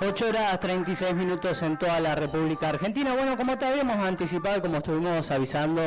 8 horas 36 minutos en toda la República Argentina. Bueno, como te habíamos anticipado, como estuvimos avisando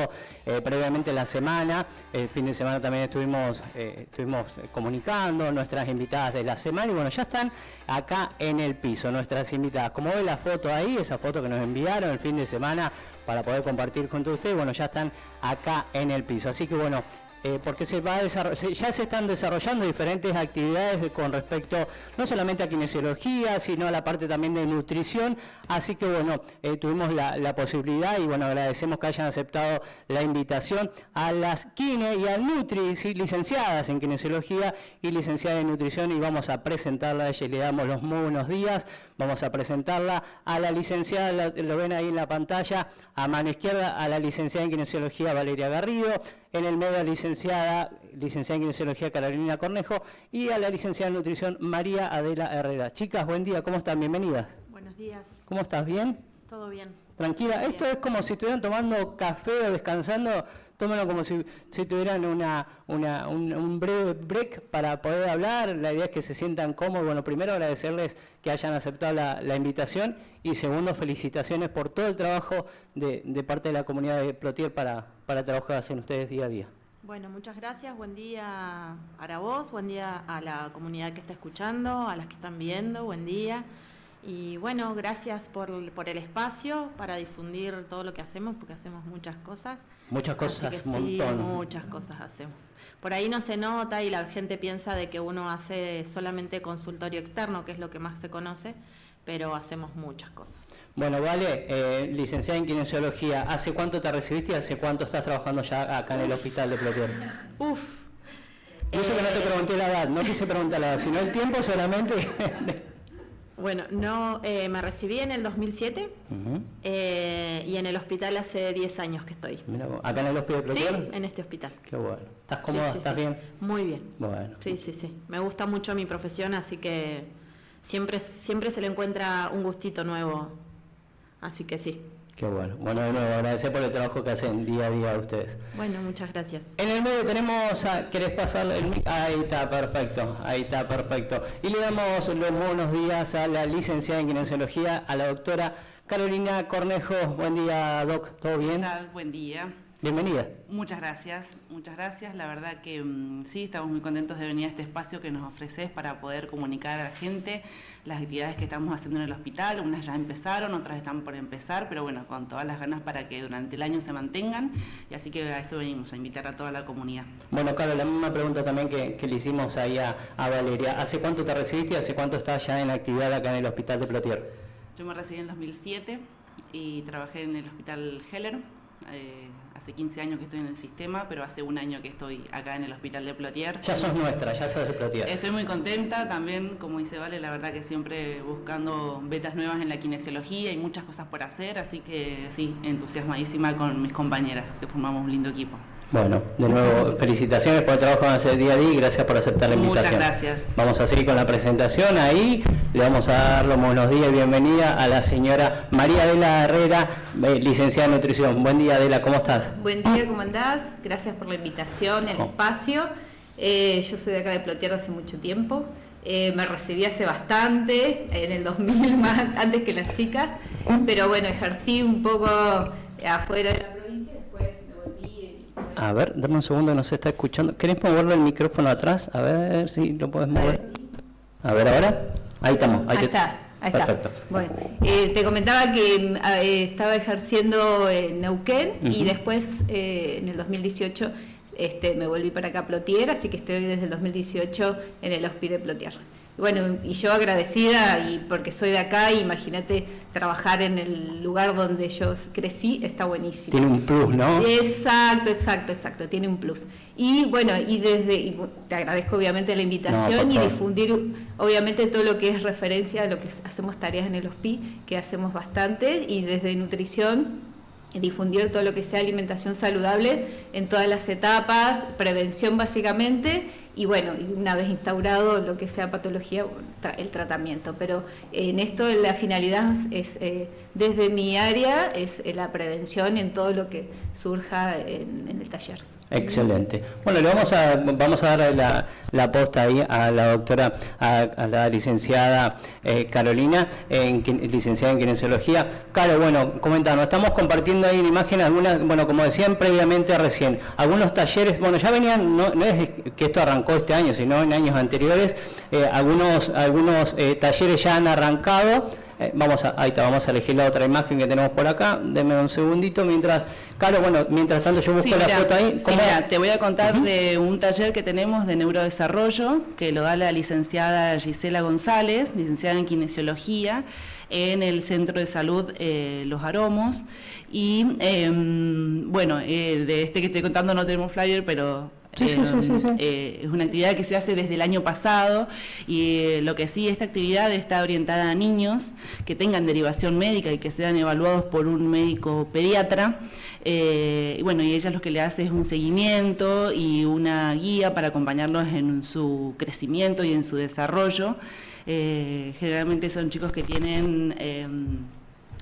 eh, previamente la semana, el fin de semana también estuvimos, eh, estuvimos comunicando nuestras invitadas de la semana y bueno, ya están acá en el piso nuestras invitadas. Como ve la foto ahí, esa foto que nos enviaron el fin de semana para poder compartir con todos ustedes, bueno, ya están acá en el piso. Así que bueno, eh, porque se va ya se están desarrollando diferentes actividades con respecto no solamente a kinesiología, sino a la parte también de nutrición. Así que bueno, eh, tuvimos la, posibilidad y bueno, agradecemos que hayan aceptado la invitación a las kine y al Nutri, licenciadas en kinesiología y licenciadas en nutrición y vamos a presentarla a ella y le damos los muy buenos días. Vamos a presentarla a la licenciada, lo, ven ahí en la pantalla, a mano izquierda, a la licenciada en kinesiología Valeria Garrido, en el medio licenciada, licenciada en kinesiología Carolina Cornejo y a la licenciada en nutrición María Adela Herrera. Chicas, buen día, ¿cómo están? Bienvenidas. Buenos días. ¿Cómo estás? ¿Bien? Todo bien. Tranquila, esto es como si estuvieran tomando café o descansando tómenlo como si, tuvieran una, un, breve break para poder hablar. La idea es que se sientan cómodos. Bueno, primero agradecerles que hayan aceptado la, invitación y segundo, felicitaciones por todo el trabajo de, parte de la comunidad de Plotier para, para el trabajo ustedes día a día. Bueno, muchas gracias. Buen día para vos, buen día a la comunidad que está escuchando, a las que están viendo, buen día. Y bueno, gracias por, por, el espacio para difundir todo lo que hacemos, porque hacemos muchas cosas. Muchas cosas, un montón. muchas cosas hacemos. Por ahí no se nota y la gente piensa de que uno hace solamente consultorio externo, que es lo que más se conoce, pero hacemos muchas cosas. Bueno, vale, eh, licenciada en kinesiología, ¿hace cuánto te recibiste y hace cuánto estás trabajando ya acá en el hospital de Plotier? Uf. Yo sé que no te pregunté la edad, no quise preguntar la edad, sino el tiempo solamente. Bueno, no, eh, me recibí en el 2007 eh, y en el hospital hace 10 años que estoy. ¿Acá en el hospital? Sí, en este hospital. Qué bueno. ¿Estás cómoda? ¿Estás bien? Muy bien. Bueno. Sí, sí, sí. Me gusta mucho mi profesión, así que siempre, siempre se le encuentra un gustito nuevo. Así que sí. Qué bueno. Bueno, de nuevo, agradecer por el trabajo que hacen día a día ustedes. Bueno, muchas gracias. En el medio tenemos, a, ¿querés pasar? ahí está, perfecto, ahí está, perfecto. Y le damos los buenos días a la licenciada en kinesiología, a la doctora Carolina Cornejo. Buen día, doc, ¿todo bien? Buen día. Bienvenida. Muchas gracias, muchas gracias. La verdad que mm, sí, estamos muy contentos de venir a este espacio que nos ofreces para poder comunicar a la gente las actividades que estamos haciendo en el hospital. Unas ya empezaron, otras están por empezar, pero bueno, con todas las ganas para que durante el año se mantengan. Y así que a eso venimos, a invitar a toda la comunidad. Bueno, Carlos, la misma pregunta también que, le hicimos ahí a, Valeria. ¿Hace cuánto te recibiste y hace cuánto estás ya en actividad acá en el hospital de Plotier? Yo me recibí en 2007 y trabajé en el hospital Heller. Eh, hace 15 años que estoy en el sistema, pero hace un año que estoy acá en el hospital de Plotier. Ya sos nuestra, ya sos de Plotier. Estoy muy contenta también, como dice Vale, la verdad que siempre buscando betas nuevas en la kinesiología y muchas cosas por hacer, así que sí, entusiasmadísima con mis compañeras, que formamos un lindo equipo. Bueno, de nuevo, felicitaciones por el trabajo que van a hacer día a día y gracias por aceptar la invitación. Muchas gracias. Vamos a seguir con la presentación ahí. Le vamos a dar los buenos días y bienvenida a la señora María Adela Herrera, eh, licenciada en nutrición. Buen día, Adela, ¿cómo estás? Buen día, ¿cómo andás? Gracias por la invitación, el espacio. Eh, yo soy de acá de Plotier hace mucho tiempo. Eh, me recibí hace bastante, en el 2000 más, antes que las chicas, pero bueno, ejercí un poco afuera de la a ver, dame un segundo, no se está escuchando. ¿Querés moverlo el micrófono atrás? A ver si lo puedes mover. A ver, ahora. Ahí estamos. Ahí, está. Ahí Perfecto. Está. Bueno, eh, te comentaba que eh, estaba ejerciendo en Neuquén y después eh, en el 2018 este, me volví para acá a Plotier, así que estoy desde el 2018 en el hospital de Plotier bueno, y yo agradecida y porque soy de acá, imagínate trabajar en el lugar donde yo crecí, está buenísimo. Tiene un plus, ¿no? Exacto, exacto, exacto, tiene un plus. Y bueno, y desde, te agradezco obviamente la invitación y difundir obviamente todo lo que es referencia a lo que hacemos tareas en el HOSPI, que hacemos bastante, y desde nutrición difundir todo lo que sea alimentación saludable en todas las etapas, prevención básicamente, y bueno, una vez instaurado lo que sea patología, el tratamiento. Pero en esto la finalidad es, eh, desde mi área, es eh, la prevención en todo lo que surja en, el taller. Excelente. Bueno, le vamos a, vamos a dar la, la posta ahí a la doctora, a, la licenciada eh, Carolina, en, licenciada en kinesiología. Claro, bueno, comentando, estamos compartiendo ahí en imagen algunas, bueno, como decían previamente recién, algunos talleres, bueno, ya venían, no, es que esto arrancó este año, sino en años anteriores, eh, algunos, algunos eh, talleres ya han arrancado. Vamos a, ahí está, vamos a elegir la otra imagen que tenemos por acá. Deme un segundito mientras Claro, bueno, mientras tanto yo busco la foto ahí. Sí, mira, te voy a contar de un taller que tenemos de neurodesarrollo, que lo da la licenciada Gisela González, licenciada en kinesiología, en el Centro de Salud eh, Los Aromos. Y em, bueno, eh, de este que estoy contando no tenemos flyer, pero Sí, sí, sí, eh, es una actividad que se hace desde el año pasado y eh, lo que sí, esta actividad está orientada a niños que tengan derivación médica y que sean evaluados por un médico pediatra. Eh, y bueno, y ella lo que le hace es un seguimiento y una guía para acompañarlos en su crecimiento y en su desarrollo. generalmente son chicos que tienen em,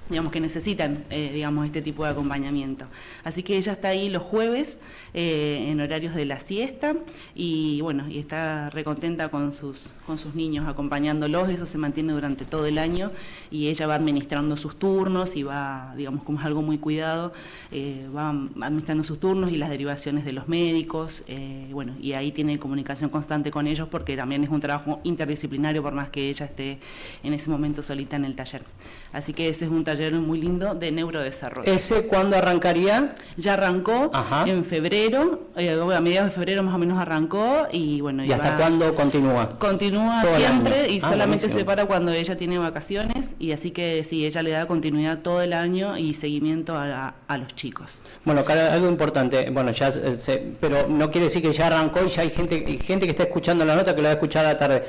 digamos, que necesitan, eh, digamos, este tipo de acompañamiento. Así que ella está ahí los jueves eh, en horarios de la siesta y, bueno, y está recontenta con sus, con sus niños acompañándolos, eso se mantiene durante todo el año y ella va administrando sus turnos y va, digamos, como es algo muy cuidado, eh, va administrando sus turnos y las derivaciones de los médicos, bueno, y ahí tiene comunicación constante con ellos porque también es un trabajo interdisciplinario por más que ella esté en ese momento solita en el taller. Así que ese es un taller muy lindo de neurodesarrollo. ¿Ese cuándo arrancaría? Ya arrancó en febrero, eh, a mediados de febrero más o menos arrancó y bueno. ¿Y, hasta cuándo continúa? Continúa siempre y ah, solamente se para cuando ella tiene vacaciones y así que sí, ella le da continuidad todo el año y seguimiento a, los chicos. Bueno, algo importante, bueno, ya se, pero no quiere decir que ya arrancó y ya hay gente, gente que está escuchando la nota que lo va a escuchar a la tarde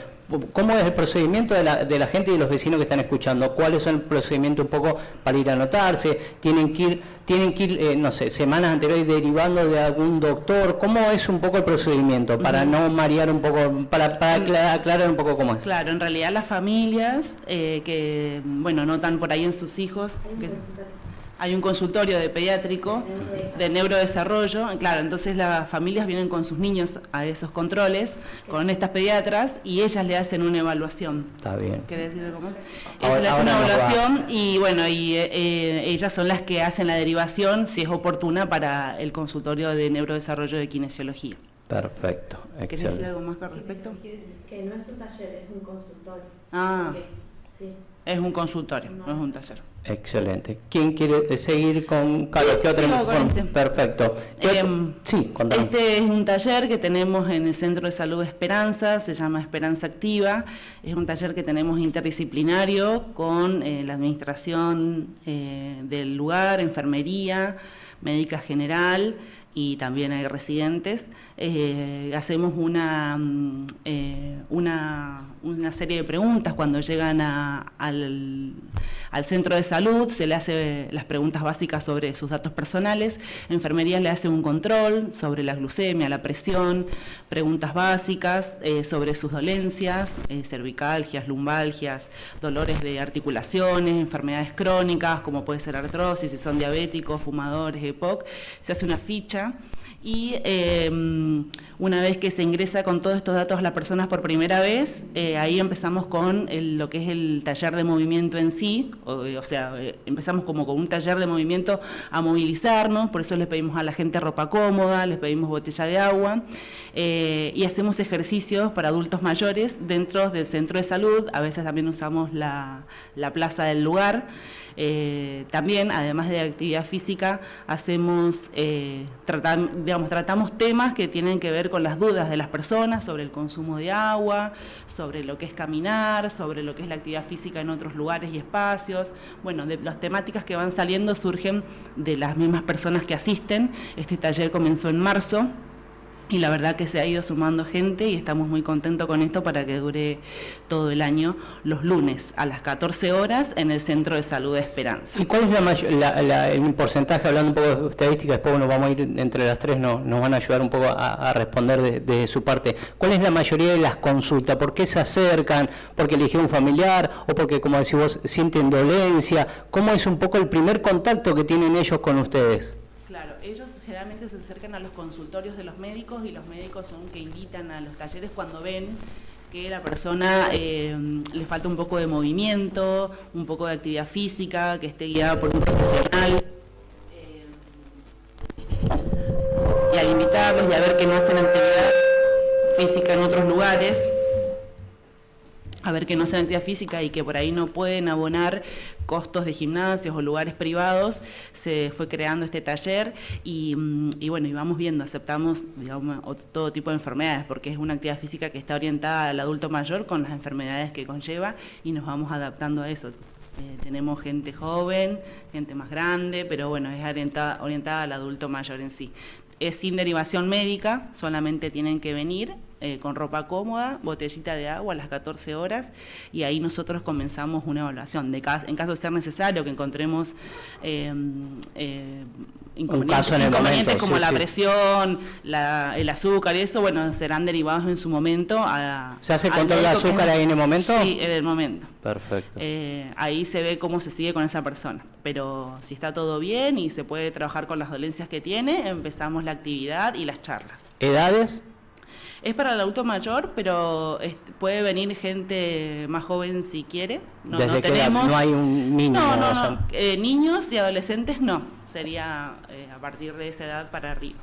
¿Cómo es el procedimiento de la, de la gente y de los vecinos que están escuchando? ¿Cuáles son el procedimiento un poco para ir a anotarse? ¿Tienen que ir, tienen que ir eh, no sé, semanas anteriores derivando de algún doctor? ¿Cómo es un poco el procedimiento? Para no marear un poco, para, para aclarar, un poco cómo es. Claro, en realidad las familias eh, que, bueno, notan por ahí en sus hijos... Hay un consultorio de pediátrico, de neurodesarrollo, claro, entonces las familias vienen con sus niños a esos controles, con estas pediatras, y ellas le hacen una evaluación. Está bien. ¿Querés decir algo más? Ellas le hacen una evaluación y bueno, y eh, eh, ellas son las que hacen la derivación, si es oportuna, para el consultorio de neurodesarrollo de kinesiología. Perfecto. ¿Querés decir algo más al respecto? Que, no es un taller, es un consultorio. Ah. sí. Es un consultorio, no es un taller. Excelente. ¿Quién quiere seguir con Carlos? ¿Qué otro? Este. Perfecto. Em, sí, Este es un taller que tenemos en el Centro de Salud Esperanza, se llama Esperanza Activa. Es un taller que tenemos interdisciplinario con eh, la administración eh, del lugar, enfermería, médica general y también hay residentes. Eh, hacemos una, mm, una una serie de preguntas cuando llegan al, centro de salud, se le hace las preguntas básicas sobre sus datos personales, enfermería le hace un control sobre la glucemia, la presión, preguntas básicas eh, sobre sus dolencias, eh, cervicalgias, lumbalgias, dolores de articulaciones, enfermedades crónicas como puede ser artrosis, si son diabéticos, fumadores, EPOC, se hace una ficha y em, una vez que se ingresa con todos estos datos a las personas por primera vez, eh, ahí empezamos con lo que es el taller de movimiento en sí, o, sea, eh, empezamos como con un taller de movimiento a movilizarnos, por eso les pedimos a la gente ropa cómoda, les pedimos botella de agua, eh, y hacemos ejercicios para adultos mayores dentro del centro de salud, a veces también usamos la plaza del lugar. Eh, también, además de actividad física, hacemos, eh, digamos, tratamos temas que tienen que ver con las dudas de las personas sobre el consumo de agua, sobre lo que es caminar, sobre lo que es la actividad física en otros lugares y espacios. Bueno, de las temáticas que van saliendo surgen de las mismas personas que asisten. Este taller comenzó en marzo y la verdad que se ha ido sumando gente y estamos muy contentos con esto para que dure todo el año los lunes a las 14 horas en el Centro de Salud de Esperanza. ¿Y cuál es la, el porcentaje, hablando un poco de estadística, después nos vamos a ir entre las tres, nos, nos van a ayudar un poco a, responder de, su parte, ¿cuál es la mayoría de las consultas? ¿Por qué se acercan? ¿Porque eligió un familiar? ¿O porque, como decís vos, sienten dolencia? ¿Cómo es un poco el primer contacto que tienen ellos con ustedes? Claro, ellos generalmente se acercan a los consultorios de los médicos y los médicos son que invitan a los talleres cuando ven que la persona eh, le falta un poco de movimiento, un poco de actividad física, que esté guiada por un profesional. Eh, y al invitarlos y a ver que no hacen actividad física en otros lugares, a ver que no hacen actividad física y que por ahí no pueden abonar costos de gimnasios o lugares privados, se fue creando este taller y, mm, y bueno, y vamos viendo, aceptamos todo tipo de enfermedades, porque es una actividad física que está orientada al adulto mayor con las enfermedades que conlleva y nos vamos adaptando a eso. Eh, tenemos gente joven, gente más grande, pero bueno, es orientada al adulto mayor en sí es sin derivación médica, solamente tienen que venir eh, con ropa cómoda, botellita de agua a las 14 horas y ahí nosotros comenzamos una evaluación. De en caso de ser necesario que encontremos eh, eh, inconvenientes, como la presión, el azúcar y eso, bueno, serán derivados en su momento. A, ¿Se hace control de azúcar ahí en el momento? Sí, en el momento. Perfecto. ahí se ve cómo se sigue con esa persona. Pero si está todo bien y se puede trabajar con las dolencias que tiene, empezamos la actividad y las charlas. ¿Edades? Es para el adulto mayor, pero puede venir gente más joven si quiere. No, no tenemos. no hay un niño. No, no, no. Eh, niños y adolescentes no. Sería eh, a partir de esa edad para arriba.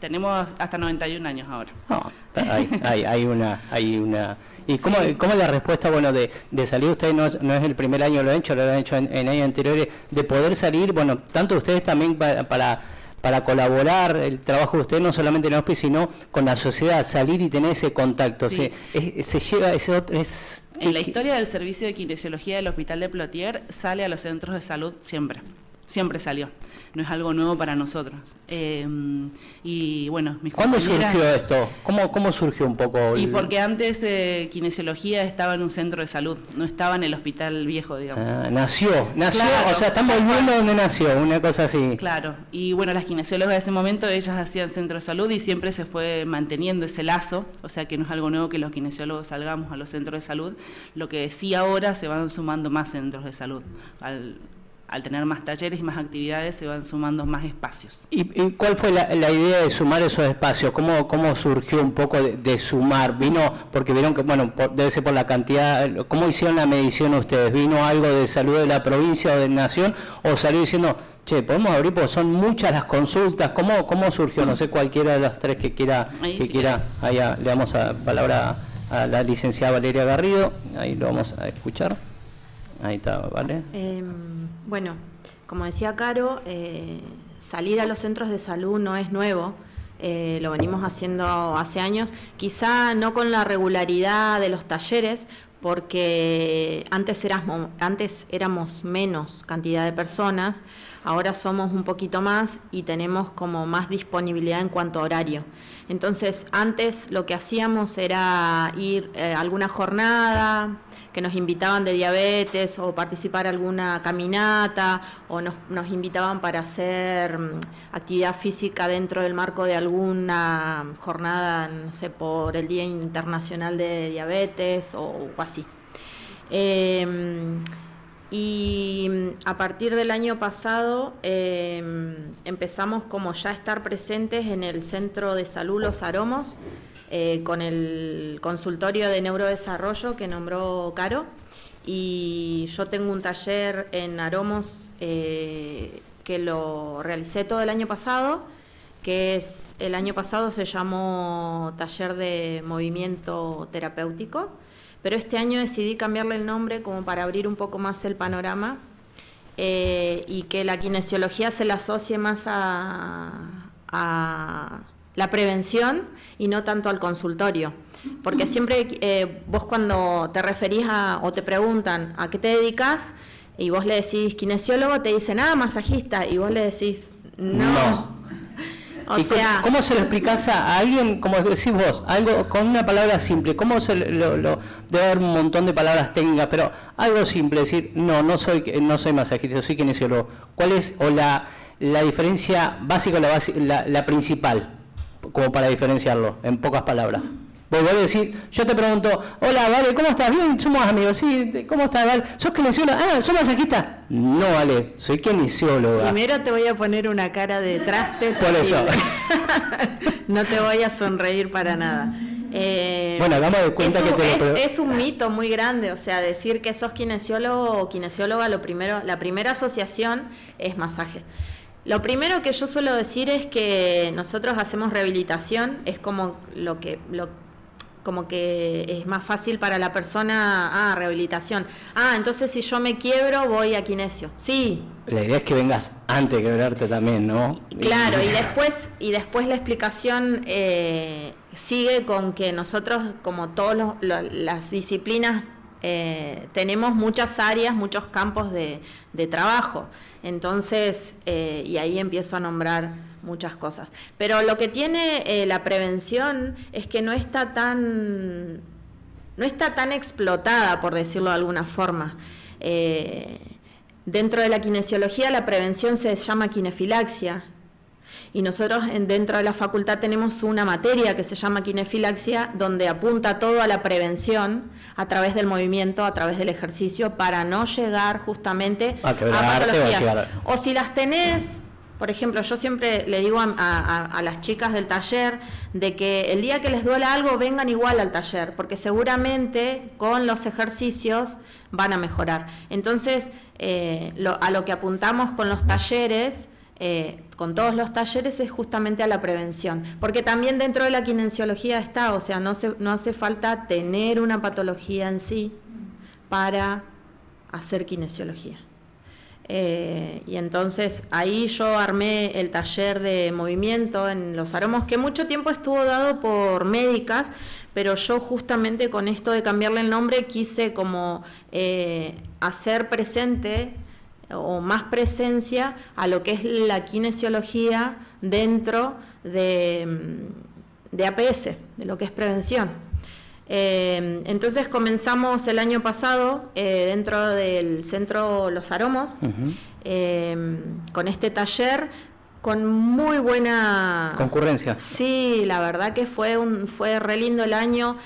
Tenemos hasta 91 años ahora. No, hay, hay, hay una, hay una. ¿Y cómo, cómo la respuesta, bueno, de, de salir, ustedes no es, no es el primer año lo han hecho, lo han hecho en, años anteriores, de poder salir, bueno, tanto ustedes también para para colaborar el trabajo de usted no solamente en hospital, sino con la sociedad, salir y tener ese contacto. Se, se lleva ese otro... Es, en la historia del servicio de kinesiología del Hospital de Plotier sale a los centros de salud siempre siempre salió. No es algo nuevo para nosotros. Eh, y bueno, mis ¿Cuándo surgió esto? ¿Cómo, ¿Cómo surgió un poco? Y porque antes eh, kinesiología estaba en un centro de salud, no estaba en el hospital viejo, digamos. Ah, nació, nació, o sea, estamos volviendo donde nació, una cosa así. Claro, y bueno, las kinesiólogas de ese momento, ellas hacían centro de salud y siempre se fue manteniendo ese lazo, o sea que no es algo nuevo que los kinesiólogos salgamos a los centros de salud, lo que sí ahora se van sumando más centros de salud. Al, al tener más talleres y más actividades se van sumando más espacios. ¿Y, cuál fue la, idea de sumar esos espacios? ¿Cómo, cómo surgió un poco de, sumar? ¿Vino, porque vieron que, bueno, debe ser por la cantidad, ¿cómo hicieron la medición ustedes? ¿Vino algo de salud de la provincia o de nación o salió diciendo, che, podemos abrir porque son muchas las consultas? ¿Cómo, cómo surgió? No sé, cualquiera de las tres que quiera, que quiera, allá le damos a palabra a la licenciada Valeria Garrido, ahí lo vamos a escuchar. Ahí está, ¿vale? Em, bueno, como decía Caro, eh, salir a los centros de salud no es nuevo. Eh, lo venimos haciendo hace años, quizá no con la regularidad de los talleres, porque antes éramos, antes éramos menos cantidad de personas, ahora somos un poquito más y tenemos como más disponibilidad en cuanto a horario. Entonces, antes lo que hacíamos era ir eh, a alguna jornada que nos invitaban de diabetes o participar alguna caminata o nos, invitaban para hacer mm, actividad física dentro del marco de alguna jornada, no sé, por el Día Internacional de Diabetes o, así. Em, y mm, a partir del año pasado em, empezamos como ya a estar presentes en el Centro de Salud Los Aromos eh, con el consultorio de neurodesarrollo que nombró Caro. Y yo tengo un taller en Aromos eh, que lo realicé todo el año pasado, que es el año pasado se llamó Taller de Movimiento Terapéutico pero este año decidí cambiarle el nombre como para abrir un poco más el panorama eh, y que la kinesiología se la asocie más a, la prevención y no tanto al consultorio. Porque siempre eh, vos cuando te referís a, o te preguntan a qué te dedicas y vos le decís kinesiólogo, te dicen, ah, masajista, y vos le decís, no. ¿Cómo se lo explicas a alguien, como decís vos, algo con una palabra simple? ¿Cómo se lo, debe haber un montón de palabras técnicas, pero algo simple, decir, no, no soy, no soy masajista, soy kinesiólogo. ¿Cuál es o la, la diferencia básica, la, la, la principal, como para diferenciarlo, en pocas palabras? Vos a decir, yo te pregunto, hola, Vale, ¿cómo estás? Bien, somos amigos, sí, ¿cómo estás, Vale? ¿Sos kinesióloga? Ah, ¿sos masajista? No, Vale, soy kinesióloga. Primero te voy a poner una cara de traste. Por eso. no te voy a sonreír para nada. Eh, bueno, hagamos de cuenta que te es, un mito muy grande, o sea, decir que sos kinesiólogo o kinesióloga, lo primero, la primera asociación es masaje. Lo primero que yo suelo decir es que nosotros hacemos rehabilitación, es como lo que lo, como que es más fácil para la persona, ah, rehabilitación. Ah, entonces si yo me quiebro voy a kinesio. Sí. La idea es que vengas antes de quebrarte también, ¿no? Claro, y después, y después la explicación eh, sigue con que nosotros, como todas las disciplinas, eh, tenemos muchas áreas, muchos campos de, trabajo. Entonces, eh, y ahí empiezo a nombrar muchas cosas. Pero lo que tiene eh, la prevención es que no está tan no está tan explotada, por decirlo de alguna forma. Eh, dentro de la kinesiología la prevención se llama kinefilaxia. Y nosotros dentro de la facultad tenemos una materia que se llama kinefilaxia, donde apunta todo a la prevención a través del movimiento, a través del ejercicio, para no llegar justamente a, a patologías. O, o si las tenés, por ejemplo, yo siempre le digo a, las chicas del taller de que el día que les duele algo vengan igual al taller, porque seguramente con los ejercicios van a mejorar. Entonces, eh, a lo que apuntamos con los talleres, eh, con todos los talleres, es justamente a la prevención, porque también dentro de la kinesiología está, o sea, no, no hace falta tener una patología en sí para hacer kinesiología. Eh, y entonces ahí yo armé el taller de movimiento en los aromos, que mucho tiempo estuvo dado por médicas, pero yo justamente con esto de cambiarle el nombre quise como eh, hacer presente o más presencia a lo que es la kinesiología dentro de, de APS, de lo que es prevención. Eh, entonces comenzamos el año pasado eh, dentro del centro Los Aromos eh, con este taller con muy buena concurrencia. Sí, la verdad que fue un fue re lindo el año.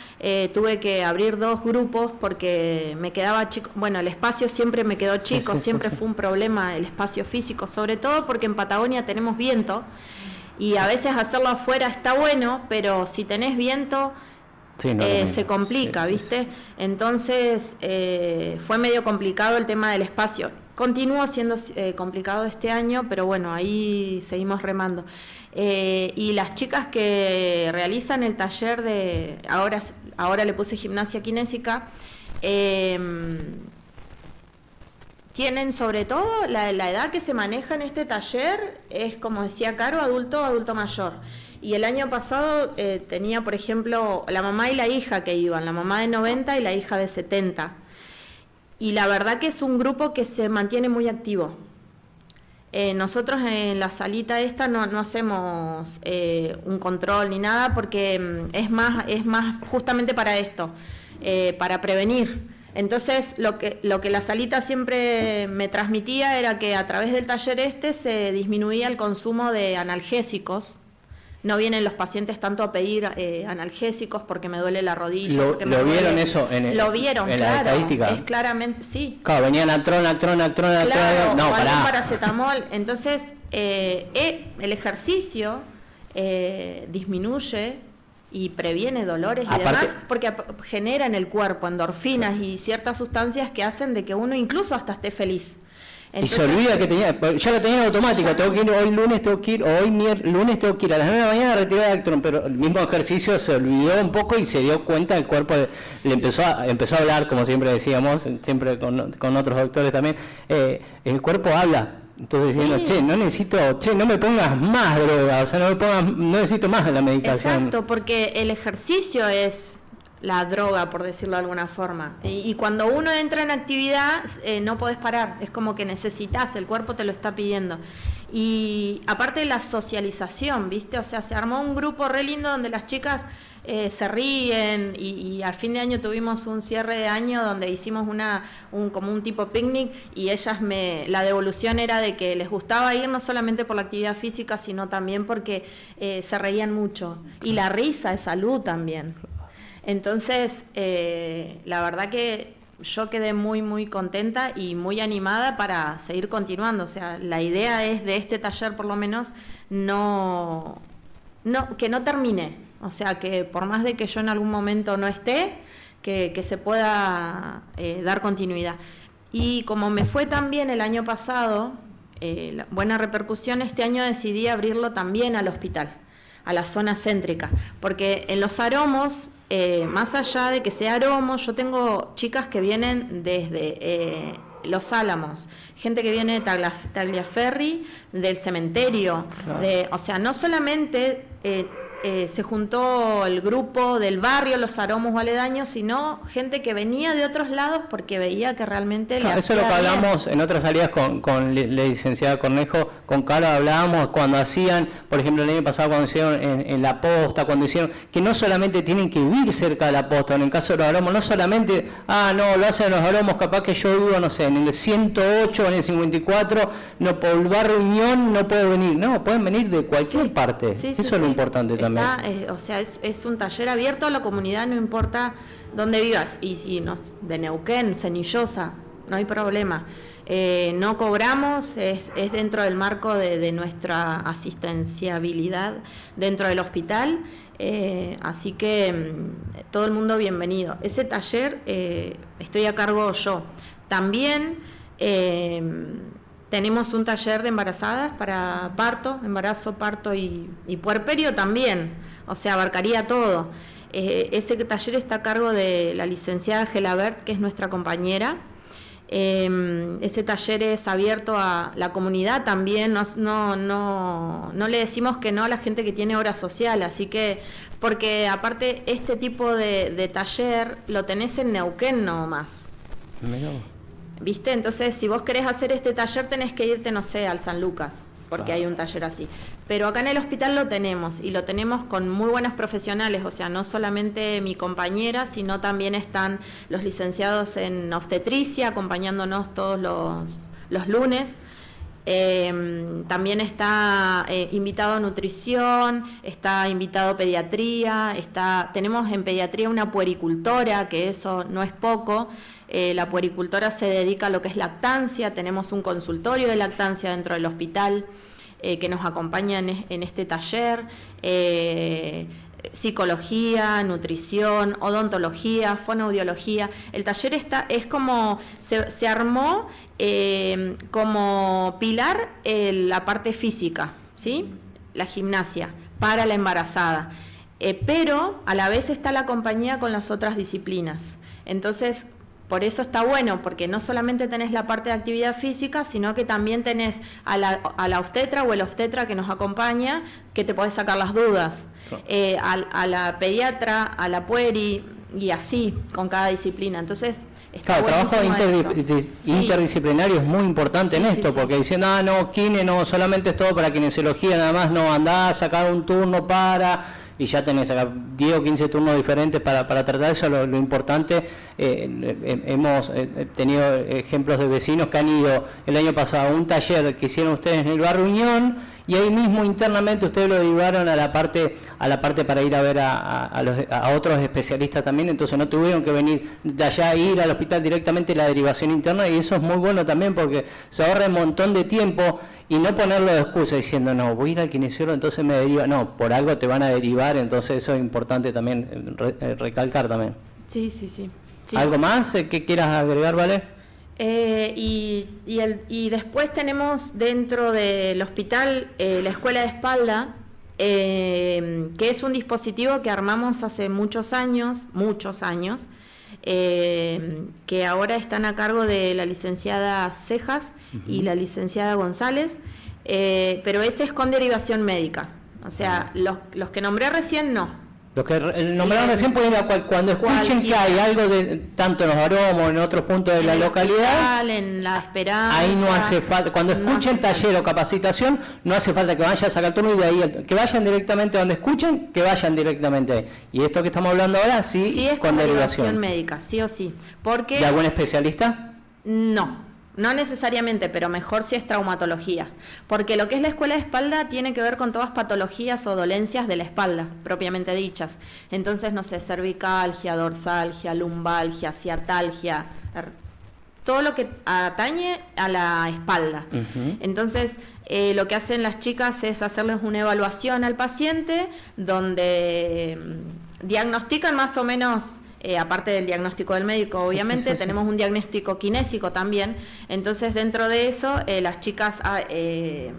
tuve que abrir dos grupos porque me quedaba chico. Bueno, el espacio siempre me quedó chico, siempre fue un problema el espacio físico, sobre todo porque en Patagonia tenemos viento y a veces hacerlo afuera está bueno, pero si tenés viento eh, se complica, ¿viste? Entonces eh, fue medio complicado el tema del espacio. Continúa siendo eh, complicado este año, pero bueno, ahí seguimos remando. y las chicas que realizan el taller de, ahora, ahora le puse gimnasia kinésica, em, tienen sobre todo la, la edad que se maneja en este taller, es como decía Caro, adulto, adulto mayor. Y el año pasado eh, tenía, por ejemplo, la mamá y la hija que iban, la mamá de 90 y la hija de 70. Y la verdad que es un grupo que se mantiene muy activo. Eh, nosotros en la salita esta no, hacemos eh, un control ni nada porque mm, es más, es más justamente para esto, para prevenir. Entonces, lo que, lo que la salita siempre me transmitía era que a través del taller este se disminuía el consumo de analgésicos, no vienen los pacientes tanto a pedir eh, analgésicos porque me duele la rodilla. ¿Lo, ¿lo vieron eso en, el, lo vieron, en la estadística? Es claramente, sí. Claro, venían altrón, altrón, altrón, claro, no, pará. paracetamol. Entonces, eh, eh, el ejercicio disminuye y previene dolores y demás porque genera en el cuerpo endorfinas y ciertas sustancias que hacen de que uno incluso hasta esté feliz y se olvida que tenía, ya lo tenía en automático, tengo que ir hoy lunes, tengo que ir, hoy lunes tengo que ir a las 9 de la mañana a retirar el Actron, pero el mismo ejercicio se olvidó un poco y se dio cuenta, el cuerpo le empezó a, empezó a hablar, como siempre decíamos, siempre con, con otros doctores también, eh, el cuerpo habla, entonces diciendo, che, no necesito, che, no me pongas más droga, o sea, no me pongas, no necesito más la medicación. Exacto, porque el ejercicio es la droga, por decirlo de alguna forma. Y, cuando uno entra en actividad, eh, no podés parar, es como que necesitas, el cuerpo te lo está pidiendo. Y aparte de la socialización, ¿viste? O sea, se armó un grupo re lindo donde las chicas eh, se ríen y, al fin de año tuvimos un cierre de año donde hicimos una un, como un tipo picnic y ellas me la devolución era de que les gustaba ir no solamente por la actividad física sino también porque eh, se reían mucho y la risa es salud también Entonces, la verdad que yo quedé muy, muy contenta y muy animada para seguir continuando. O sea, la idea es de este taller, por lo menos, no, no que no termine. O sea, que por más de que yo en algún momento no esté, que, se pueda eh, dar continuidad. Y como me fue tan bien el año pasado, eh, buena repercusión, este año decidí abrirlo también al hospital, a la zona céntrica, porque en los aromos eh, más allá de que sea aromo, yo tengo chicas que vienen desde eh, Los Álamos, gente que viene de Tagliaferri, del cementerio, de, o sea, no solamente eh, eh, se juntó el grupo del barrio, los aromos valedaños, sino gente que venía de otros lados porque veía que realmente... Claro, eso es lo que hablamos en otras salidas con, la licenciada Cornejo, con Carlos hablábamos cuando hacían, por ejemplo, el año pasado cuando hicieron en, la posta, cuando hicieron, que no solamente tienen que vivir cerca de la posta, en el caso de los aromos, no solamente, ah, no, lo hacen los aromos, capaz que yo vivo, no sé, en el 108, en el 54, no, por barrio Unión no puedo venir, no, pueden venir de cualquier parte, eso es lo importante también. Eh, o sea, es, un taller abierto a la comunidad, no importa dónde vivas. Y si nos, de Neuquén, Cenillosa, no hay problema. Eh, no cobramos, es, dentro del marco de, nuestra asistenciabilidad dentro del hospital. Eh, así que mm, todo el mundo bienvenido. Ese taller estoy a cargo yo. También tenemos un taller de embarazadas para parto, embarazo, parto y, puerperio también, o sea, abarcaría todo. Eh, ese taller está a cargo de la licenciada Gelabert, que es nuestra compañera. Em, ese taller es abierto a la comunidad también, no, no, no, le decimos que no a la gente que tiene hora social, así que, porque aparte este tipo de, taller lo tenés en Neuquén nomás. ¿Viste? Entonces, si vos querés hacer este taller, tenés que irte, no sé, al San Lucas, porque hay un taller así. Pero acá en el hospital lo tenemos y lo tenemos con muy buenos profesionales, o sea, no solamente mi compañera, sino también están los licenciados en obstetricia acompañándonos todos los, los lunes. Em, también está eh, invitado a nutrición, está invitado a pediatría, está, tenemos en pediatría una puericultora, que eso no es poco. Eh, la puericultora se dedica a lo que es lactancia, tenemos un consultorio de lactancia dentro del hospital eh, que nos acompaña en, este taller. Eh, psicología, nutrición, odontología, fonoaudiología. El taller está, es como, se, armó como pilar la parte física, ¿sí? la gimnasia, para la embarazada. pero a la vez está la compañía con las otras disciplinas. Entonces, por eso está bueno, porque no solamente tenés la parte de actividad física, sino que también tenés a la, a la obstetra o el obstetra que nos acompaña, que te podés sacar las dudas, eh, a, la pediatra, a la pueri, y así, con cada disciplina. Entonces, Claro, el trabajo interdisciplinario es muy importante en esto, porque dicen, ah, no, kine no, solamente es todo para kinesiología, nada más no, andás, sacar un turno para y ya tenés acá 10 o 15 turnos diferentes para, para tratar eso. Lo, importante, eh, hemos eh, tenido ejemplos de vecinos que han ido el año pasado a un taller que hicieron ustedes en el barrio Unión y ahí mismo internamente ustedes lo llevaron a la parte a la parte para ir a ver a, a, otros especialistas también, entonces no tuvieron que venir de allá a ir al hospital directamente la derivación interna y eso es muy bueno también porque se ahorra un montón de tiempo y no ponerlo de excusa diciendo, no, voy a ir al kinesiólogo, entonces me deriva. No, por algo te van a derivar, entonces eso es importante también eh, recalcar también. Sí, sí, sí. ¿Algo más eh, que quieras agregar, Vale? Eh, y, y, el, y, después tenemos dentro del hospital la escuela de espalda, que es un dispositivo que armamos hace muchos años, muchos años, que ahora están a cargo de la licenciada Cejas y la licenciada González, eh, pero ese es con derivación médica. O sea, los, los que nombré recién no, los que nombraron recién pueden ir a cuando escuchen que hay algo de tanto en los aromos en otros puntos de la localidad. En la esperanza. Ahí no hace falta. Cuando escuchen taller o capacitación, no hace falta que vayan a sacar turno y de ahí que vayan directamente donde escuchen, que vayan directamente ahí. Y esto que estamos hablando ahora sí, sí es con, derivación médica, sí o sí. Porque ¿De algún especialista? No No necesariamente, pero mejor si es traumatología. Porque lo que es la escuela de espalda tiene que ver con todas patologías o dolencias de la espalda, propiamente dichas. Entonces, no sé, cervicalgia, dorsalgia, lumbalgia, ciatalgia, todo lo que atañe a la espalda. Entonces, eh, lo que hacen las chicas es hacerles una evaluación al paciente donde mm, diagnostican más o menos eh, aparte del diagnóstico del médico, obviamente, tenemos un diagnóstico kinésico también. Entonces, dentro de eso, eh, las chicas ah, eh,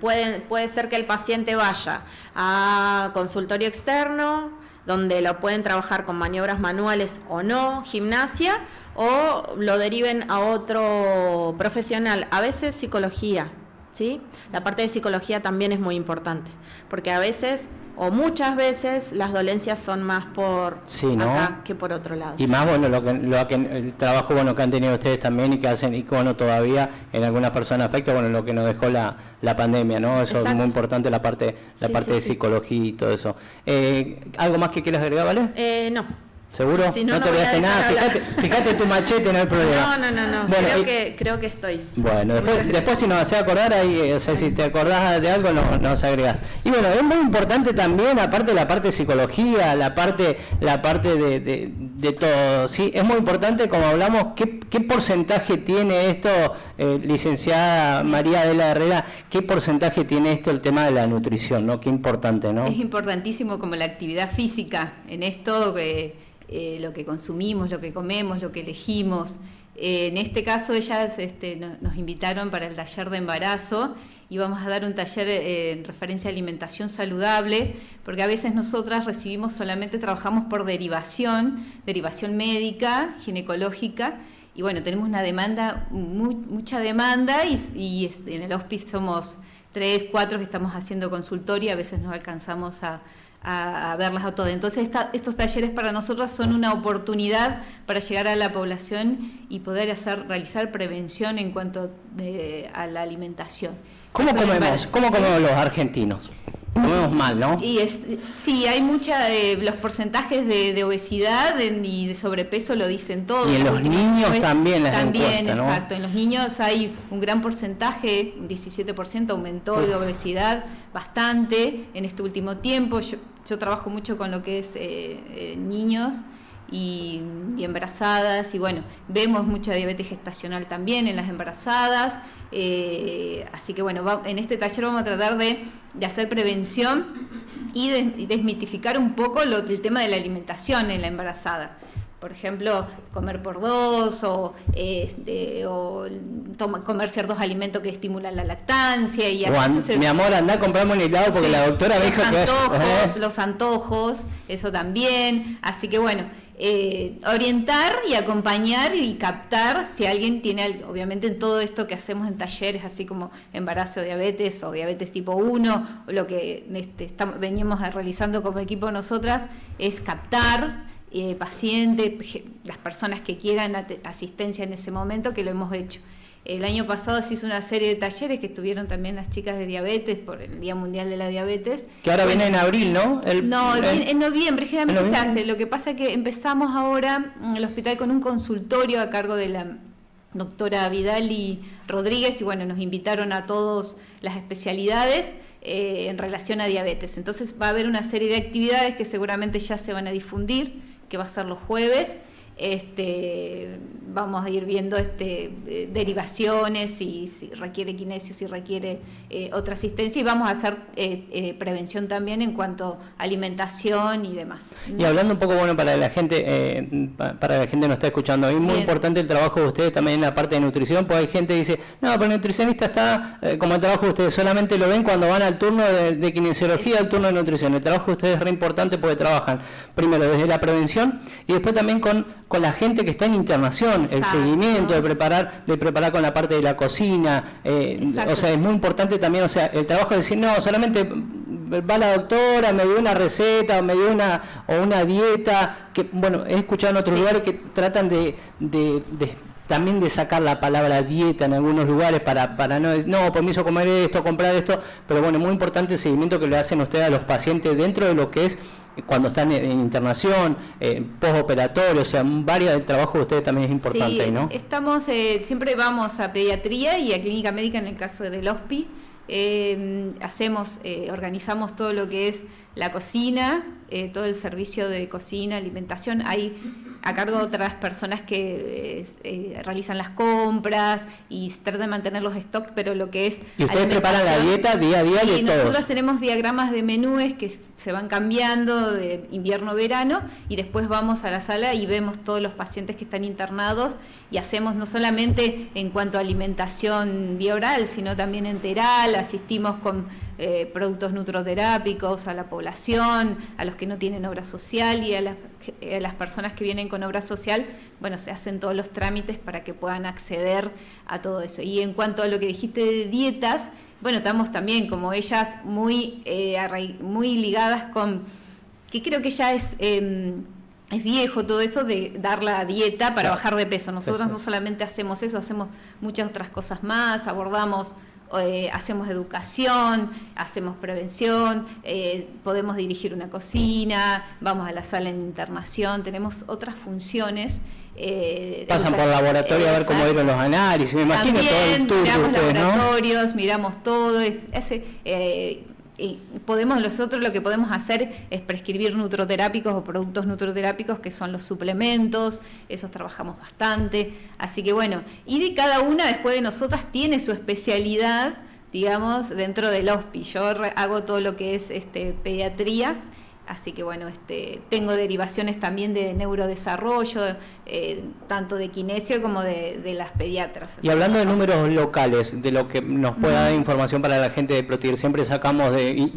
pueden, puede ser que el paciente vaya a consultorio externo, donde lo pueden trabajar con maniobras manuales o no, gimnasia, o lo deriven a otro profesional, a veces psicología. ¿Sí? La parte de psicología también es muy importante, porque a veces o muchas veces las dolencias son más por acá que por otro lado. Y más bueno lo que, lo que el trabajo bueno que han tenido ustedes también y que hacen y bueno todavía en algunas personas afecta bueno lo que nos dejó la, la pandemia, ¿no? Eso es muy importante la parte la parte de psicología y todo eso. Eh, ¿Algo más que quieras agregar, vale? Eh, no. ¿Seguro? no, te olvidaste nada. Fíjate, fíjate, tu machete, no hay problema. No, no, no, no. creo, que, creo que estoy. Bueno, después, después si nos hace acordar ahí, eh, o sea, si te acordás de algo, no, nos agregás. Y bueno, es muy importante también, aparte de la parte de psicología, la parte, la parte de, de, de todo, ¿sí? Es muy importante, como hablamos, ¿qué, qué porcentaje tiene esto, eh, licenciada María de la Herrera, qué porcentaje tiene esto el tema de la nutrición, ¿no? Qué importante, ¿no? Es importantísimo como la actividad física en esto que eh, lo que consumimos, lo que comemos, lo que elegimos. Eh, en este caso ellas este, nos invitaron para el taller de embarazo y vamos a dar un taller eh, en referencia a alimentación saludable, porque a veces nosotras recibimos solamente, trabajamos por derivación, derivación médica, ginecológica, y bueno, tenemos una demanda, mucha demanda, y, y este, en el hospice somos tres, cuatro que estamos haciendo consultorio, a veces nos alcanzamos a a, verlas a todas. Entonces estos talleres para nosotros son una oportunidad para llegar a la población y poder hacer realizar prevención en cuanto a la alimentación. ¿Cómo comemos? ¿Cómo comemos los argentinos? Comemos mal, ¿no? Y es, sí, hay mucha, eh, los porcentajes de, obesidad y de sobrepeso lo dicen todos. Y en los niños también las También, exacto. En los niños hay un gran porcentaje, un 17% aumentó de obesidad bastante en este último tiempo. Yo, trabajo mucho con lo que es eh, eh, niños y, embarazadas. Y bueno, vemos mucha diabetes gestacional también en las embarazadas, eh, así que bueno, en este taller vamos a tratar de, hacer prevención y, desmitificar un poco lo, el tema de la alimentación en la embarazada. Por ejemplo, comer por dos o, este, o comer ciertos alimentos que estimulan la lactancia. y así Mi amor, anda a comprarme un helado porque la doctora me dijo que... Los antojos, eso también. Así que bueno, eh, orientar y acompañar y captar si alguien tiene, obviamente en todo esto que hacemos en talleres, así como embarazo, diabetes o diabetes tipo 1, o lo que este, veníamos realizando como equipo nosotras, es captar eh, pacientes, las personas que quieran asistencia en ese momento, que lo hemos hecho. El año pasado se hizo una serie de talleres que estuvieron también las chicas de diabetes por el Día Mundial de la Diabetes. Que ahora viene en abril, ¿no? no, en, noviembre generalmente se hace. Lo que pasa es que empezamos ahora en el hospital con un consultorio a cargo de la doctora Vidal y Rodríguez y bueno, nos invitaron a todos las especialidades eh, en relación a diabetes. Entonces va a haber una serie de actividades que seguramente ya se van a difundir que va a ser los jueves. Este, vamos a ir viendo este, eh, derivaciones, si, si, requiere kinesio, si requiere eh, otra asistencia y vamos a hacer eh, prevención también en cuanto a alimentación y demás. Y hablando un poco, bueno, para la gente, para la gente que nos está escuchando, es muy importante el trabajo de ustedes también en la parte de nutrición, porque hay gente que dice, no, pero el nutricionista está, como el trabajo de ustedes solamente lo ven cuando van al turno de, kinesiología, al turno de nutrición. El trabajo de ustedes es re importante porque trabajan primero desde la prevención y después también con, con la gente que está en internación el seguimiento, de preparar, de preparar con la parte de la cocina, eh, o sea, es muy importante también, o sea, el trabajo de decir, no, solamente va la doctora, me dio una receta, me dio una, o una dieta, que bueno, he escuchado en otros lugares que tratan de, de, también de sacar la palabra dieta en algunos lugares para, para no no, permiso comer esto, comprar esto, pero bueno, muy importante el seguimiento que le hacen ustedes a los pacientes dentro de lo que es cuando están en, internación, eh, postoperatorio, o sea, varias del trabajo de ustedes también es importante, sí, ¿no? Estamos, eh, siempre vamos a pediatría y a clínica médica en el caso del HOSPI. Eh, hacemos, eh, organizamos todo lo que es la cocina, todo el servicio de cocina, alimentación. Hay a cargo de otras personas que eh, realizan las compras y se trata de mantener los stocks, pero lo que es... ¿Y ustedes preparan la dieta día a día sí, nosotros tenemos diagramas de menúes que se van cambiando de invierno-verano y después vamos a la sala y vemos todos los pacientes que están internados y hacemos no solamente en cuanto a alimentación bioral, sino también enteral, asistimos con eh, productos nutroterápicos a la población, a los que no tienen obra social y a las, a las personas que vienen con obra social, bueno, se hacen todos los trámites para que puedan acceder a todo eso. Y en cuanto a lo que dijiste de dietas, bueno, estamos también como ellas muy, eh, muy ligadas con, que creo que ya es... Em, es viejo todo eso de dar la dieta para bajar de peso. Nosotros no solamente hacemos eso, hacemos muchas otras cosas más, abordamos eh, hacemos educación, hacemos prevención, eh, podemos dirigir una cocina, vamos a la sala en internación, tenemos otras funciones. Eh, Pasan por laboratorio a ver cómo dieron los análisis, me imagino También, todo el miramos laboratorios, miramos todo, es, ese, podemos nosotros lo que podemos hacer es prescribir nutroterápicos o productos nutroterápicos que son los suplementos, esos trabajamos bastante, así que bueno, y de cada una después de nosotras tiene su especialidad, digamos, dentro del HOSPI. Yo hago todo lo que es este pediatría Así que bueno, este, tengo derivaciones también de neurodesarrollo, eh, tanto de kinesio como de, las pediatras. Y hablando de números locales, de lo que nos pueda dar información para la gente de Protir, siempre sacamos de,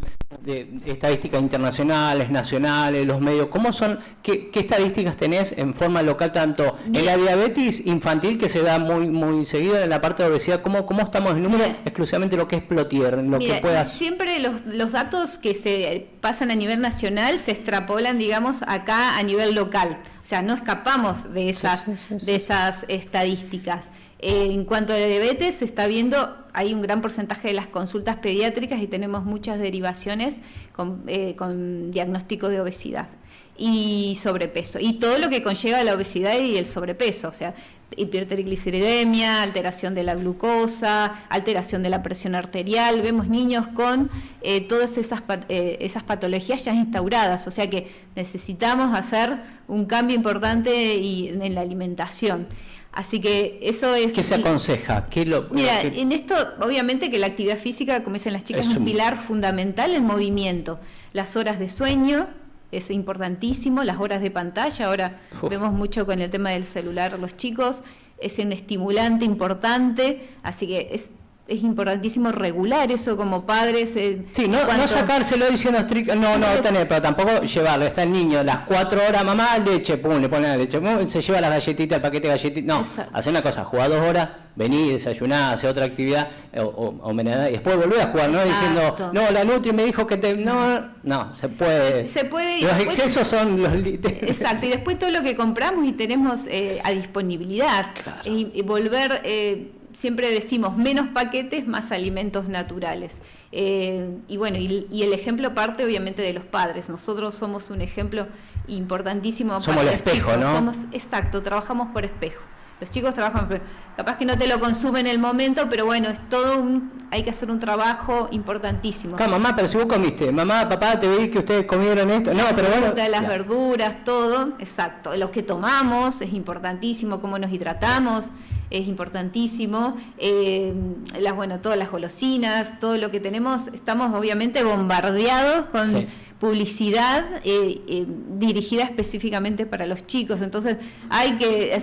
estadísticas internacionales, nacionales, los medios. ¿Cómo son, qué, estadísticas tenés en forma local, tanto en la diabetes infantil, que se da muy muy seguido en la parte de obesidad, cómo, cómo estamos en números exclusivamente lo que es Plotier, lo que puedas... Siempre los, los datos que se pasan a nivel nacional se extrapolan, digamos, acá a nivel local. O sea, no escapamos de esas, de esas estadísticas. Eh, en cuanto a la diabetes, se está viendo, hay un gran porcentaje de las consultas pediátricas y tenemos muchas derivaciones con, eh, con diagnóstico de obesidad y sobrepeso. Y todo lo que conlleva la obesidad y el sobrepeso, o sea, hipertrigliceridemia, alteración de la glucosa, alteración de la presión arterial. Vemos niños con eh, todas esas, eh, esas patologías ya instauradas, o sea que necesitamos hacer un cambio importante y, en la alimentación. Así que eso es... ¿Qué se aconseja? ¿Qué lo, mira, en esto obviamente que la actividad física, como dicen las chicas, es un pilar fundamental, el movimiento, las horas de sueño, es importantísimo, las horas de pantalla, ahora vemos mucho con el tema del celular los chicos, es un estimulante importante, así que es es importantísimo regular eso como padres. Eh, sí, no, no sacárselo diciendo estricto, no, no, tener, pero tampoco llevarlo. Está el niño, las cuatro horas, mamá, leche, pum, le pone la leche, se lleva las galletitas, el paquete de galletitas. No, hace una cosa, juega dos horas, vení, desayuná, hace otra actividad, o, o, y después volver a jugar, ¿no? Diciendo, no, la Nutri me dijo que te. No, no, se puede. Se puede. Los excesos son los. Exacto, y después todo lo que compramos y tenemos eh, a disponibilidad. Y, volver. Eh, siempre decimos menos paquetes, más alimentos naturales. Eh, y bueno, y, el ejemplo parte obviamente de los padres. Nosotros somos un ejemplo importantísimo. Somos el espejo, ¿no? Somos, exacto, trabajamos por espejo. Los chicos trabajan, capaz que no te lo consumen en el momento, pero bueno, es todo un, hay que hacer un trabajo importantísimo. Claro, mamá, pero si vos comiste, mamá, papá, te veis que ustedes comieron esto. No, pero bueno. las verduras, todo, exacto. Lo que tomamos es importantísimo, cómo nos hidratamos es importantísimo. Eh, las, bueno, todas las golosinas, todo lo que tenemos, estamos obviamente bombardeados con publicidad eh, eh, dirigida específicamente para los chicos. Entonces hay que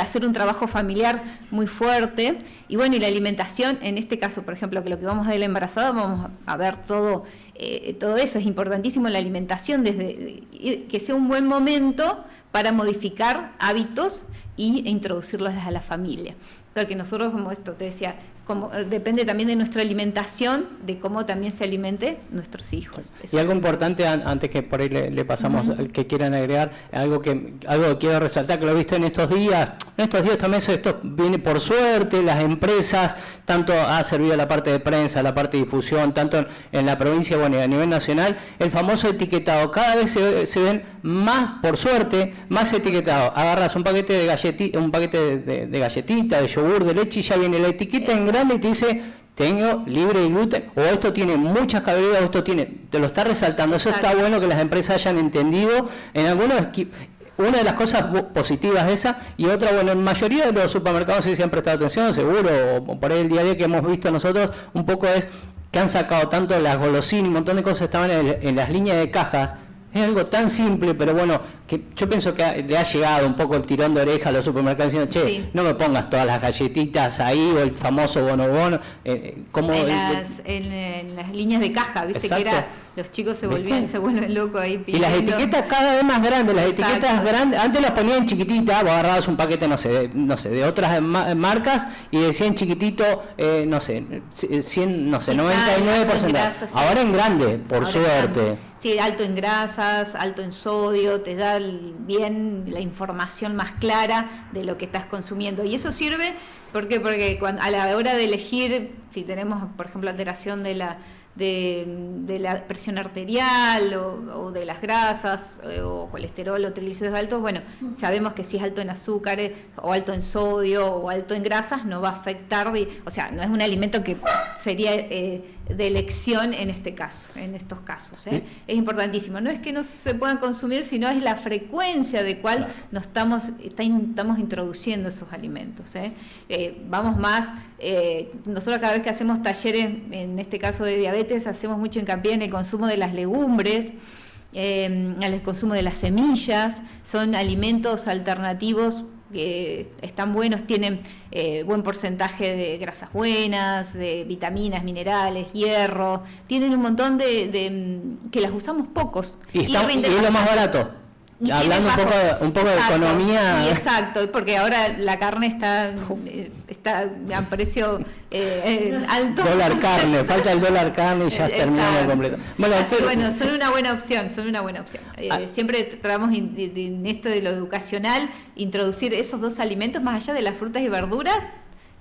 hacer un trabajo familiar muy fuerte. Y bueno, y la alimentación, en este caso, por ejemplo, que lo que vamos a ver la embarazada, vamos a ver todo, todo eso. Es importantísimo la alimentación, desde que sea un buen momento para modificar hábitos y, e introducirlos a la familia. Porque nosotros, como esto te decía, como, eh, depende también de nuestra alimentación, de cómo también se alimente nuestros hijos. y algo importante, antes que por ahí le, pasamos, que quieran agregar, algo que, algo que quiero resaltar, que lo viste en estos días, En estos días también esto viene por suerte, las empresas, tanto ha servido la parte de prensa, la parte de difusión, tanto en, la provincia, bueno, y a nivel nacional, el famoso etiquetado. Cada vez se, ven más, por suerte, más etiquetados. Agarras un paquete de galletita, un paquete de, galletita, de yogur, de leche, y ya viene la etiqueta en grande y te dice tengo libre de gluten, o esto tiene muchas calorías, o esto tiene, te lo está resaltando. Eso está bueno que las empresas hayan entendido. En algunos una de las cosas positivas de esa, y otra, bueno, en mayoría de los supermercados si se han prestado atención, seguro, o por ahí el día a día que hemos visto nosotros, un poco es que han sacado tanto las golosinas y un montón de cosas estaban en las líneas de cajas, es algo tan simple, pero bueno, que yo pienso que le ha llegado un poco el tirón de oreja a los supermercados diciendo, che, no me pongas todas las galletitas ahí o el famoso bono bono. Eh, como en, las, en, las líneas de caja, viste que era, los chicos se volvían, se vuelven locos ahí. Y las etiquetas cada vez más grandes, las etiquetas grandes, antes las ponían chiquititas, vos agarrabas un paquete, no sé, de, no sé, de otras marcas y decían chiquitito, eh, no sé, 100, no sé, 99%. Ahora en grande, por suerte. Sí, alto en grasas, alto en sodio, te da bien la información más clara de lo que estás consumiendo. Y eso sirve porque cuando, a la hora de elegir, si tenemos, por ejemplo, alteración de la, de, la presión arterial o, de las grasas eh, o colesterol o triglicéridos altos, bueno, sabemos que si es alto en azúcares o alto en sodio o alto en grasas no va a afectar, o sea, no es un alimento que sería... Eh, de elección en este caso, en estos casos. ¿eh? Es importantísimo. No es que no se puedan consumir, sino es la frecuencia de cuál nos estamos, estamos introduciendo esos alimentos. ¿eh? Eh, vamos más, nosotros cada vez que hacemos talleres, en este caso de diabetes, hacemos mucho hincapié en el consumo de las legumbres. en el consumo de las semillas, son alimentos alternativos que están buenos, tienen eh, buen porcentaje de grasas buenas, de vitaminas, minerales, hierro, tienen un montón de, mm, que las usamos pocos. Y, y es lo más barato. Hablando un poco, de, un poco de economía. exacto, porque ahora la carne está, eh, está a precio eh, eh, alto. Dólar carne, falta el dólar carne y ya terminado completo. Bueno, bueno, son una buena opción, son una buena opción. Ah. Siempre tratamos en esto de lo educacional, introducir esos dos alimentos más allá de las frutas y verduras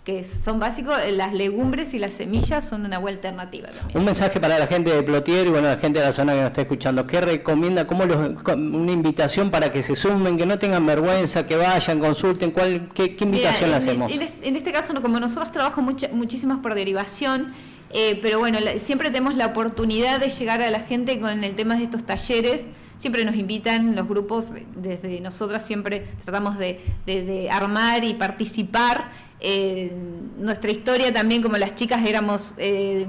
que son básicos, eh, las legumbres y las semillas son una buena alternativa también. Un mensaje para la gente de Plotier y bueno, la gente de la zona que nos está escuchando, ¿qué recomienda? ¿Cómo una invitación para que se sumen, que no tengan vergüenza, que vayan, consulten? ¿cuál, qué, invitación le hacemos? En, este caso, como nosotros trabajamos muchísimas por derivación, eh, pero bueno, siempre tenemos la oportunidad de llegar a la gente con el tema de estos talleres. Siempre nos invitan los grupos, desde nosotras siempre tratamos de, de armar y participar eh, nuestra historia también, como las chicas éramos, eh,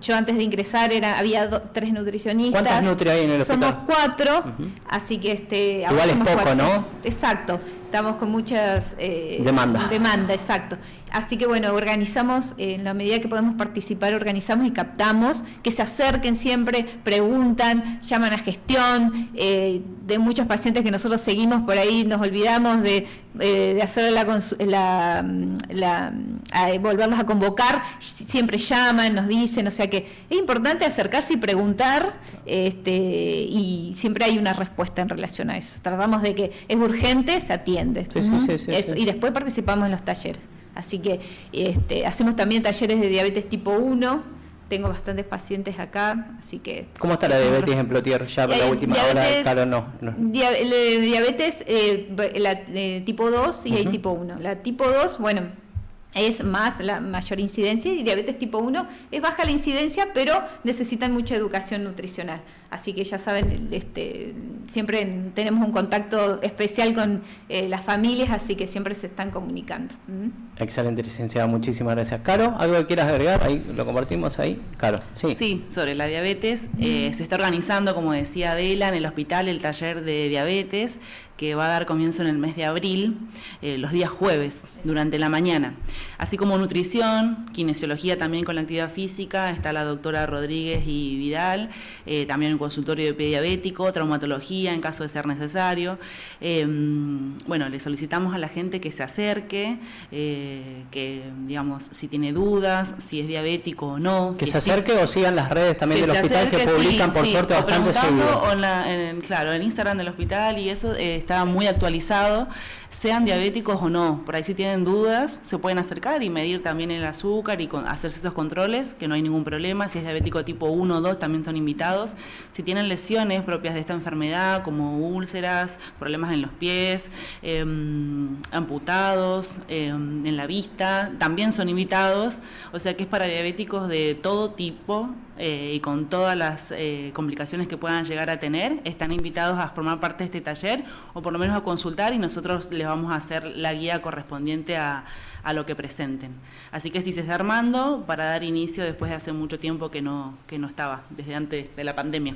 yo antes de ingresar era, había tres nutricionistas. ¿Cuántas nutri hay en el hospital? Somos cuatro, así que este. Igual es poco, ¿no? Exacto, estamos con muchas eh, demanda. Demanda, exacto. Así que bueno, organizamos, en la medida que podemos participar, organizamos y captamos, que se acerquen siempre, preguntan, llaman a gestión, eh, de muchos pacientes que nosotros seguimos por ahí, nos olvidamos de, eh, de hacer la, la, la a volverlos a convocar, siempre llaman, nos dicen, o sea que es importante acercarse y preguntar, este, y siempre hay una respuesta en relación a eso. Tratamos de que es urgente, se atiende. Y después participamos en los talleres. Así que este, hacemos también talleres de diabetes tipo 1. Tengo bastantes pacientes acá, así que... ¿Cómo está la diabetes en Plotier? Ya por la eh, última hora, claro, no. diabetes eh, la, eh, tipo 2 y hay tipo 1. La tipo 2, bueno, es más la mayor incidencia y diabetes tipo 1 es baja la incidencia, pero necesitan mucha educación nutricional. Así que ya saben, este, siempre tenemos un contacto especial con eh, las familias, así que siempre se están comunicando. Excelente, licenciada, muchísimas gracias. Caro, ¿algo que quieras agregar? Ahí lo compartimos ahí. Caro, sí. Sí, sobre la diabetes. Eh, se está organizando, como decía Adela, en el hospital el taller de diabetes que va a dar comienzo en el mes de abril, eh, los días jueves, durante la mañana. Así como nutrición, kinesiología también con la actividad física, está la doctora Rodríguez y Vidal, también consultorio de pediabético, traumatología en caso de ser necesario. Em, bueno, le solicitamos a la gente que se acerque, eh, que digamos, si tiene dudas, si es diabético o no. Que se acerque o sigan las redes también del hospital que publican por suerte bastante seguido. claro, en Instagram del hospital y eso eh, está muy actualizado, sean diabéticos o no. Por ahí si tienen dudas, se pueden acercar y medir también el azúcar y hacerse esos controles, que no hay ningún problema. Si es diabético tipo 1 o 2, también son invitados. Si tienen lesiones propias de esta enfermedad, como úlceras, problemas en los pies, em, amputados, em, en la vista, también son invitados. O sea que es para diabéticos de todo tipo eh, y con todas las eh, complicaciones que puedan llegar a tener, están invitados a formar parte de este taller o por lo menos a consultar y nosotros les vamos a hacer la guía correspondiente a, a lo que presenten. Así que si se está armando para dar inicio después de hace mucho tiempo que no, que no estaba, desde antes de la pandemia.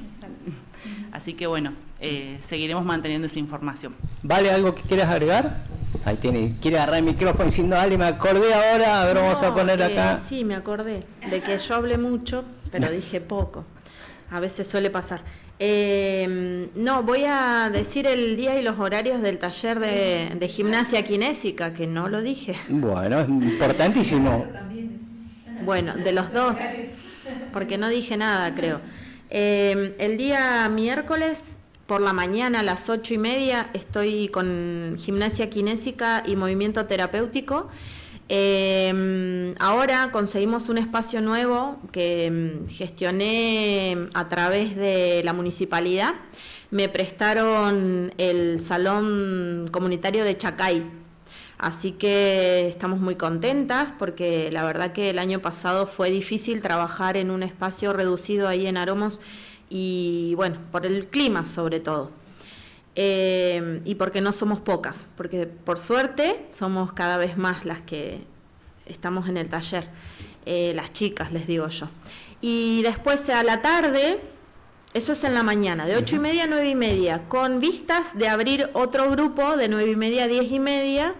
Así que bueno, eh, seguiremos manteniendo esa información. ¿Vale algo que quieras agregar? Ahí tiene, quiere agarrar el micrófono diciendo, Ale, me acordé ahora, a ver, vamos a poner acá. sí, me acordé de que yo hablé mucho, pero dije poco. A veces suele pasar. Eh, no, voy a decir el día y los horarios del taller de, gimnasia kinésica, que no lo dije. Bueno, es importantísimo. Bueno, de los dos, porque no dije nada, creo. Eh, el día miércoles por la mañana a las ocho y media estoy con gimnasia kinésica y movimiento terapéutico. Em, ahora conseguimos un espacio nuevo que em, gestioné a través de la municipalidad. Me prestaron el salón comunitario de Chacay. Así que estamos muy contentas porque la verdad que el año pasado fue difícil trabajar en un espacio reducido ahí en Aromos y bueno, por el clima sobre todo. Eh, y porque no somos pocas, porque por suerte somos cada vez más las que estamos en el taller, eh, las chicas, les digo yo. Y después a la tarde, eso es en la mañana, de ocho y media a nueve y media, con vistas de abrir otro grupo de nueve y media a diez y media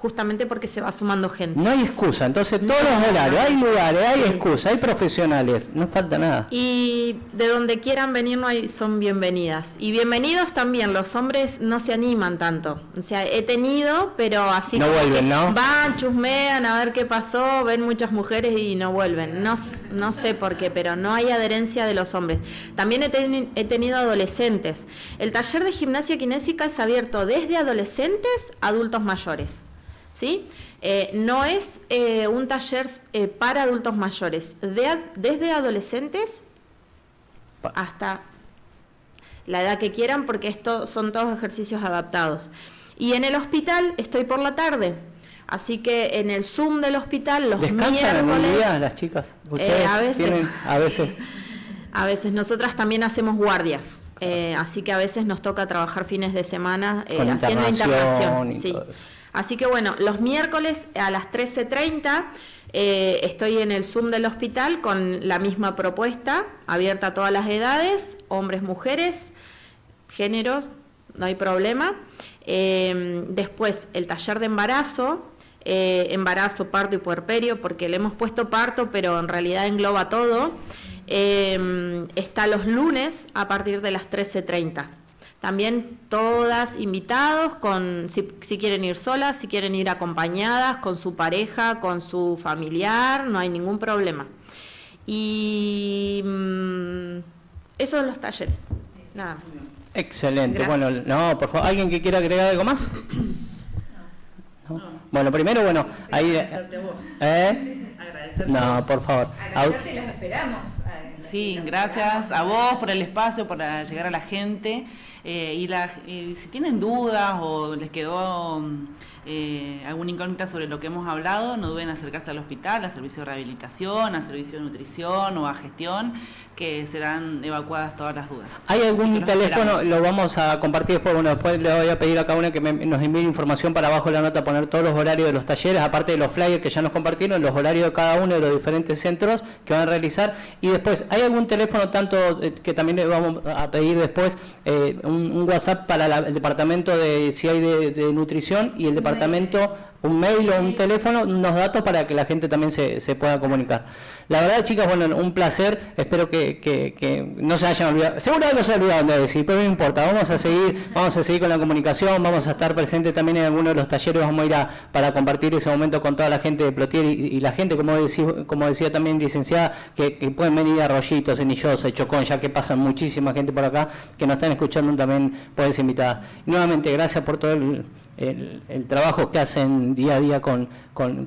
justamente porque se va sumando gente. No hay excusa, entonces todos los horarios, hay lugares, hay excusa, hay profesionales, no falta nada. Y de donde quieran venir no hay, son bienvenidas. Y bienvenidos también, los hombres no se animan tanto. O sea, he tenido, pero así no vuelven, ¿no? van, chusmean a ver qué pasó, ven muchas mujeres y no vuelven. No, no sé por qué, pero no hay adherencia de los hombres. También he, he tenido adolescentes. El taller de gimnasia kinésica es abierto desde adolescentes a adultos mayores. ¿Sí? Eh, no es eh, un taller eh, para adultos mayores, desde adolescentes hasta la edad que quieran, porque estos son todos ejercicios adaptados. Y en el hospital estoy por la tarde. Así que en el Zoom del hospital los ¿Descansan miércoles... Las chicas? a veces. a veces. a veces. Nosotras también hacemos guardias. así que a veces nos toca trabajar fines de semana haciendo internación. Sí. Así que bueno, los miércoles a las 13.30 eh, estoy en el Zoom del hospital con la misma propuesta, abierta a todas las edades, hombres, mujeres, géneros, no hay problema. Eh, después el taller de embarazo, eh, embarazo, parto y puerperio, porque le hemos puesto parto, pero en realidad engloba todo. está los lunes a partir de las 13.30. También todas invitados, con, si, quieren ir solas, si quieren ir acompañadas, con su pareja, con su familiar, no hay ningún problema. Y mm, esos son los talleres, nada más. Excelente. Bueno, no, por favor, ¿alguien que quiera agregar algo más? Bueno, primero, bueno, ahí... Agradecerte vos. ¿Eh? Agradecerte no, por favor. Agradecerte los esperamos. Sí, gracias a vos por el espacio, por llegar a la gente. Eh, y si tienen dudas o les quedó eh, alguna incógnita sobre lo que hemos hablado, no duden acercarse al hospital, a servicio de rehabilitación, a servicio de nutrición o a gestión, que serán evacuadas todas las dudas. ¿Hay algún teléfono? Lo vamos a compartir después. Bueno, después le voy a pedir a cada una que nos envíe información para abajo de la nota, poner todos los horarios de los talleres, aparte de los flyers que ya nos compartieron, los horarios de cada uno de los diferentes centros que van a realizar. Y después, ¿hay algún teléfono tanto eh, que también le vamos a pedir después un, WhatsApp para el departamento de si hay de, de nutrición y el departamento departamento un mail o un teléfono, unos datos para que la gente también se, se pueda comunicar. La verdad, chicas, bueno, un placer. Espero que, que, no se hayan olvidado. Seguro no se olvidaron de decir, pero no importa. Vamos a seguir, vamos a seguir con la comunicación. Vamos a estar presentes también en alguno de los talleres. Vamos a ir a, para compartir ese momento con toda la gente de Plotier y, la gente, como decía, como decía también licenciada, que, pueden venir a Rollitos, Cenillosa, Chocón, ya que pasan muchísima gente por acá que nos están escuchando también pueden ser invitadas. Nuevamente, gracias por todo el el, trabajo que hacen día a día con,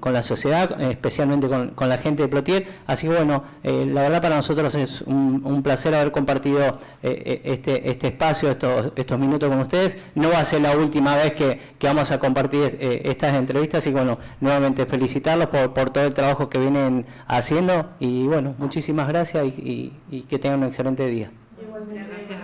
la sociedad, especialmente con, la gente de Plotier. Así que bueno, eh, la verdad para nosotros es un, placer haber compartido eh, eh, este, este espacio, estos, estos minutos con ustedes. No va a ser la última vez que, vamos a compartir estas entrevistas y bueno, nuevamente felicitarlos por, por, todo el trabajo que vienen haciendo y bueno, muchísimas gracias y, que tengan un excelente día. Gracias